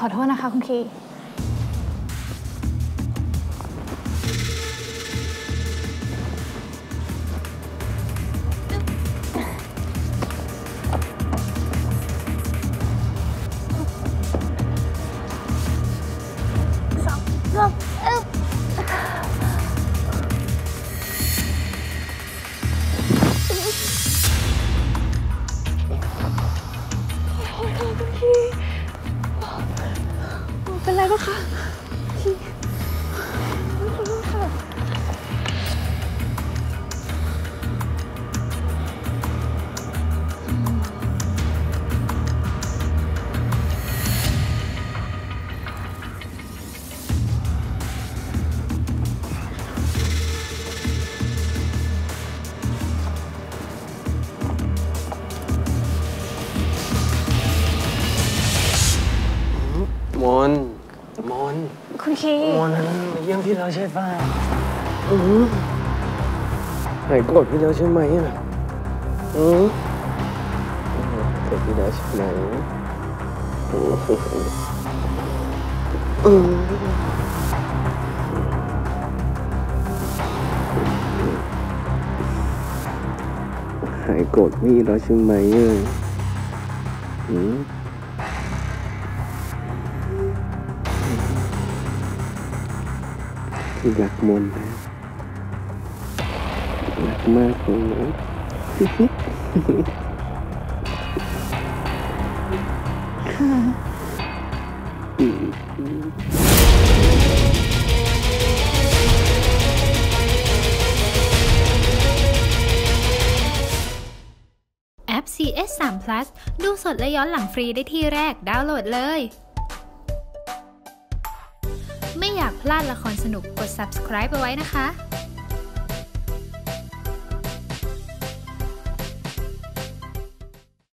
ขอโทษนะคะคุณคีสองสามเอ้า นไรปะคะคีขอโทษค่ะมน มนคุณคีมนนั้นมาเยี่ยมพี่แล้วใช่ป่ะอือหายโกรธพี่แล้วใช่ไหมอะอือโกรธพี่แล้วใช่ไหมอืออือหายโกรธพี่แล้วใช่ไหมอะอื อพี่รักมนนะรักมากเลยนะแอป CS 3 Plus ดูสดและย้อนหลังฟรีได้ที่แรกดาวน์โหลดเลย ไม่อยากพลาดละครสนุกกด subscribe ไปไว้นะคะ